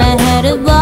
I had a above